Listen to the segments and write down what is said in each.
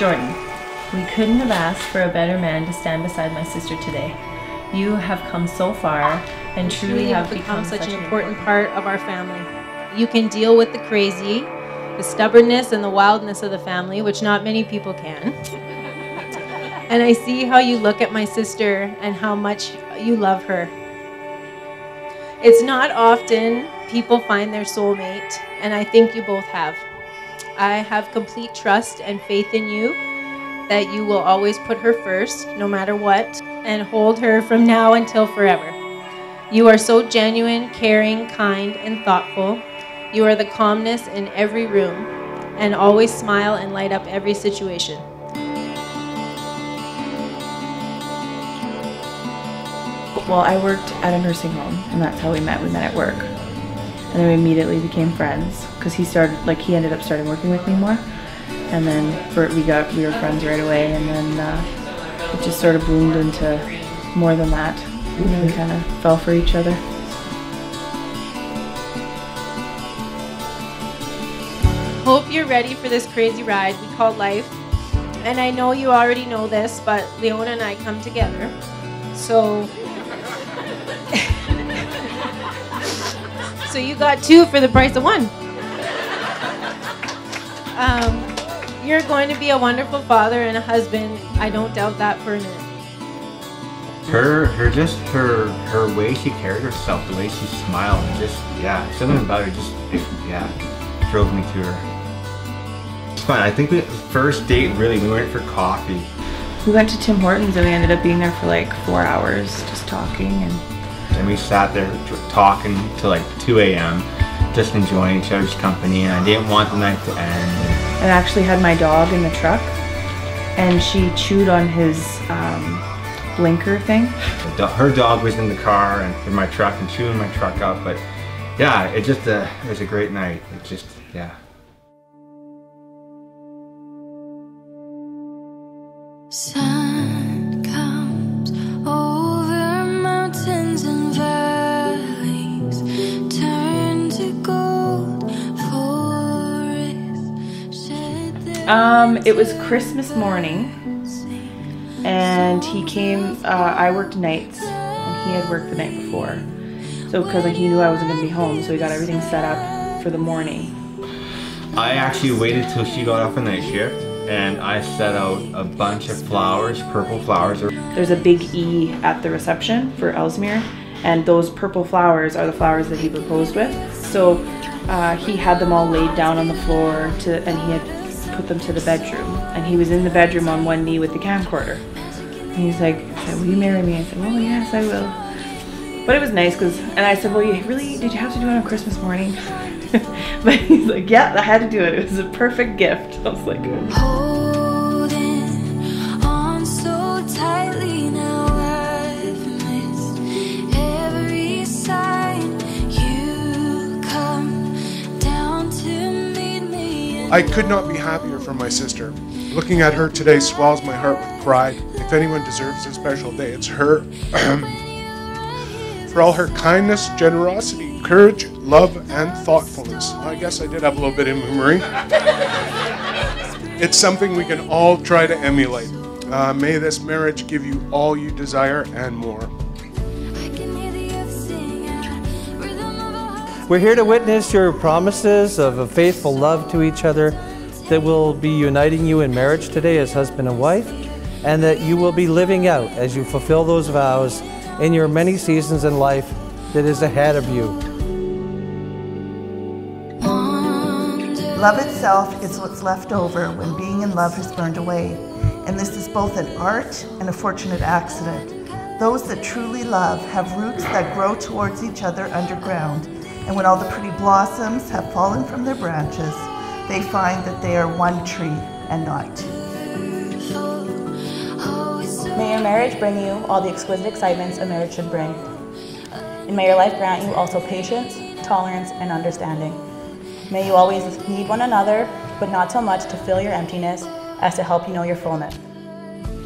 Jordan, we couldn't have asked for a better man to stand beside my sister today. You have come so far and truly, truly have have become such an an important part of our family. You can deal with the crazy, the stubbornness, and the wildness of the family, which not many people can. And I see how you look at my sister and how much you love her. It's not often people find their soulmate, and I think you both have. I have complete trust and faith in you that you will always put her first, no matter what, and hold her from now until forever. You are so genuine, caring, kind, and thoughtful. You are the calmness in every room, and always smile and light up every situation. Well, I worked at a nursing home, and that's how we met. We met at work, and then we immediately became friends because he started, like, he ended up starting working with me more, and then for we got we were friends right away, and then uh, it just sort of bloomed into more than that. And then we kind of fell for each other. Hope you're ready for this crazy ride we call life. And I know you already know this, but Leona and I come together. So So you got two for the price of one. Um, you're going to be a wonderful father and a husband. I don't doubt that for a minute. Her, her, just her, her way she carried herself, the way she smiled, just yeah, something about her just it, yeah, drove me to her. It's fun. I think the first date really we went for coffee. We went to Tim Hortons, and we ended up being there for like four hours, just talking and. And we sat there talking till like 2 a.m. just enjoying each other's company and I didn't want the night to end. I actually had my dog in the truck, and she chewed on his um, blinker thing. Her dog was in the car and in my truck and chewing my truck up, but yeah, it just uh, it was a great night. It just yeah. Sun Um, it was Christmas morning, and he came. Uh, I worked nights, and he had worked the night before. So, because like, he knew I wasn't gonna be home, so he got everything set up for the morning. I actually waited till she got off a night shift and I set out a bunch of flowers, purple flowers. There's a big E at the reception for Ellesmere, and those purple flowers are the flowers that he proposed with. So uh, he had them all laid down on the floor to, and he had put them to the bedroom. And he was in the bedroom on one knee with the camcorder. And he's like, "Will you marry me?" I said, "Well, yes, I will." But it was nice because, and I said, "Well, you really did you have to do it on Christmas morning?" but he's like, "Yeah, I had to do it. It was a perfect gift." I was like, Holding I could not be happier for my sister. Looking at her today swells my heart with pride. If anyone deserves a special day, it's her. for all her kindness, generosity, courage, love, and thoughtfulness. I guess I did have a little bit of memory. it's something we can all try to emulate. Uh, may this marriage give you all you desire and more. We're here to witness your promises of a faithful love to each other that will be uniting you in marriage today as husband and wife, and that you will be living out as you fulfill those vows in your many seasons in life that is ahead of you. Love itself is what's left over when being in love has burned away. And this is both an art and a fortunate accident. Those that truly love have roots that grow towards each other underground. And when all the pretty blossoms have fallen from their branches, they find that they are one tree and not two. May your marriage bring you all the exquisite excitements a marriage should bring. And may your life grant you also patience, tolerance, and understanding. May you always need one another, but not so much to fill your emptiness as to help you know your fullness.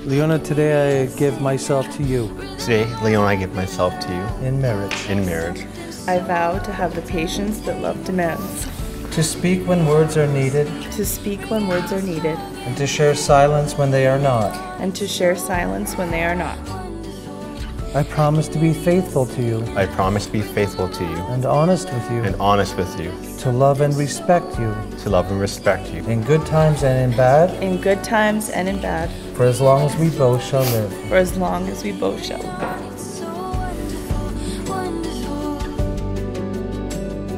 Leona, today I give myself to you Today, Leon, I give myself to you in marriage. in marriage. I vow to have the patience that love demands, to speak when words are needed, to speak when words are needed, and to share silence when they are not. and to share silence when they are not. I promise to be faithful to you. I promise to be faithful to you. And honest with you, and honest with you, to love and respect you. To love and respect you. In good times and in bad, In good times and in bad, for as long as we both shall live. for as long as we both shall live.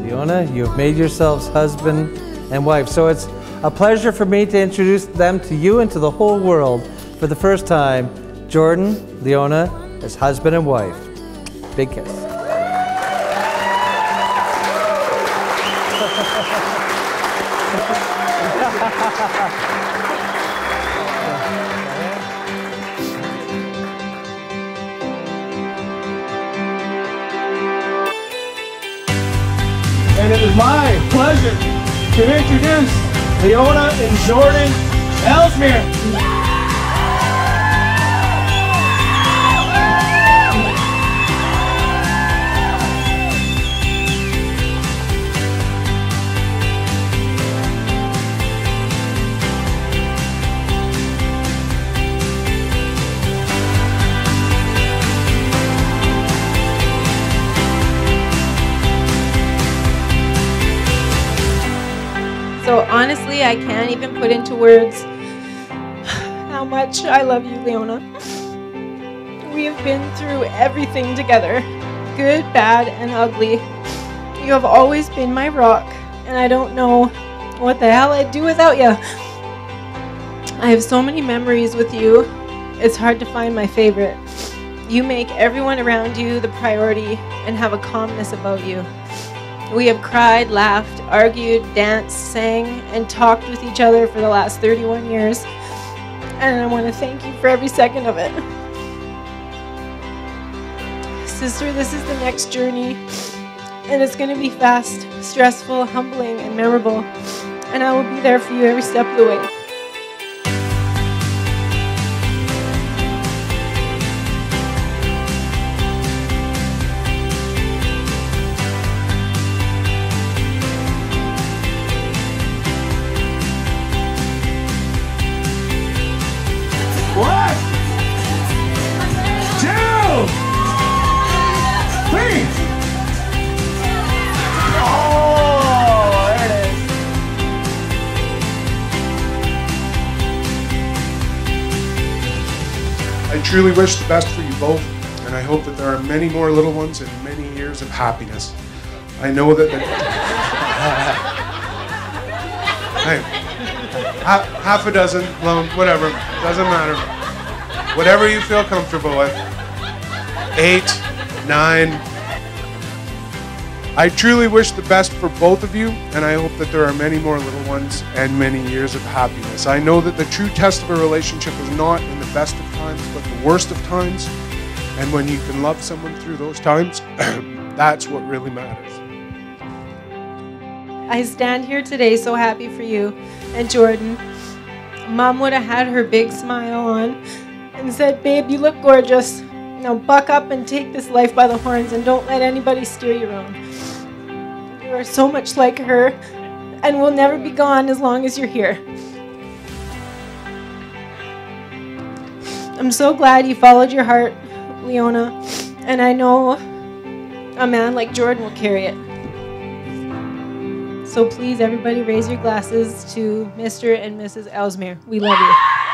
Leona, you have made yourselves husband and wife. So it's a pleasure for me to introduce them to you and to the whole world for the first time. Jordan, Leona, as husband and wife. Big kiss. my pleasure to introduce Leona and Jordan Ellesmere. Even put into words how much I love you, Leona. We have been through everything together good, bad, and ugly. You have always been my rock, and I don't know what the hell I'd do without you. I have so many memories with you, it's hard to find my favorite. You make everyone around you the priority and have a calmness about you. We have cried, laughed, argued, danced, sang, and talked with each other for the last 31 years. And I want to thank you for every second of it. Sister, this is the next journey, and it's going to be fast, stressful, humbling, and memorable. And I will be there for you every step of the way. I truly wish the best for you both, and I hope that there are many more little ones and many years of happiness. I know that. hey, half, a dozen, lone, whatever, doesn't matter. Whatever you feel comfortable with. Eight, nine. I truly wish the best for both of you, and I hope that there are many more little ones and many years of happiness. I know that the true test of a relationship is not best of times, but the worst of times. And when you can love someone through those times, that's what really matters. I stand here today so happy for you and Jordan. Mom would have had her big smile on and said, Babe, you look gorgeous. Now buck up and take this life by the horns and don't let anybody steer you wrong. You are so much like her and will never be gone as long as you're here. I'm so glad you followed your heart, Leona, and I know a man like Jordan will carry it. So please, everybody, raise your glasses to Mr. and Mrs. Ellesmere. We love you.